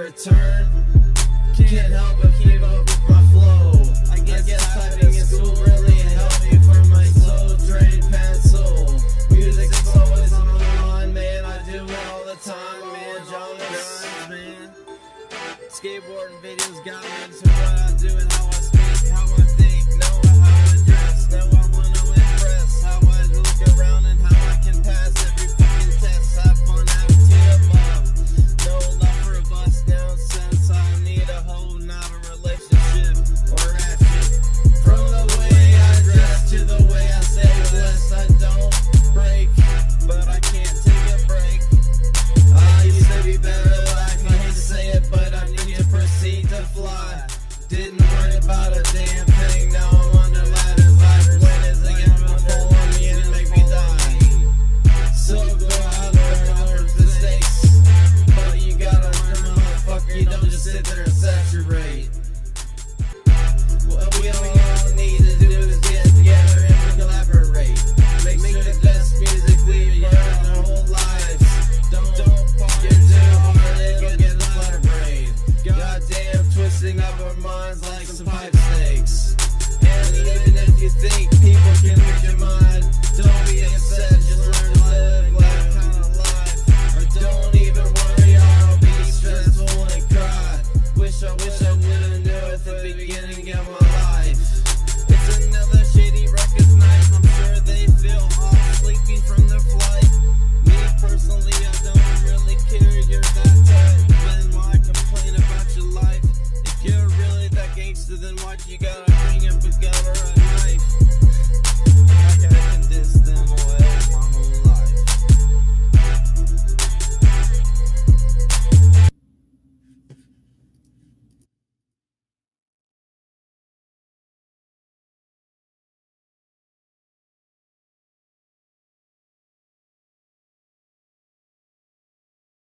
return. Can't help but keep up with my flow. I guess, I guess typing in school really helped me from my slow drained pencil. Music is always on my mind, man. I do it all the time, man. John Grimes, man. Skateboarding videos got me into what I do and how I speak, how I think. No, some pipe snakes. And even if you think people can read your mind. than what you got. I bring up together.